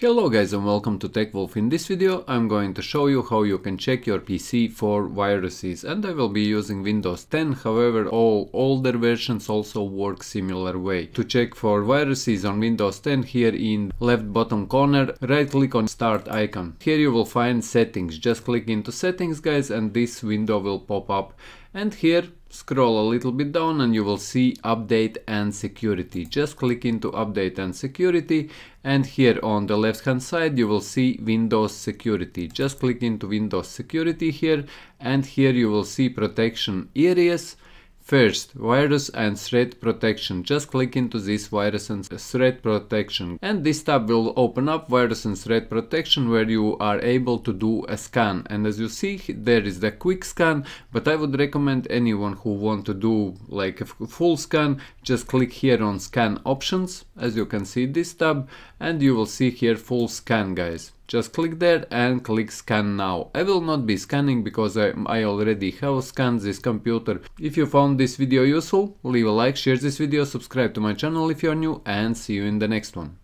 Hello guys and welcome to TechWolf. In this video I'm going to show you how you can check your PC for viruses and I will be using Windows 10 however all older versions also work similar way. To check for viruses on Windows 10 here in left bottom corner right click on start icon. Here you will find settings just click into settings guys and this window will pop up and here scroll a little bit down and you will see update and security. Just click into update and security and here on the left hand side you will see windows security. Just click into windows security here and here you will see protection areas First, virus and threat protection. Just click into this virus and threat protection. And this tab will open up virus and threat protection where you are able to do a scan. And as you see, there is the quick scan, but I would recommend anyone who want to do like a full scan, just click here on scan options, as you can see this tab, and you will see here full scan guys. Just click there and click scan now. I will not be scanning because I, I already have scanned this computer. If you found this video useful, leave a like, share this video, subscribe to my channel if you are new and see you in the next one.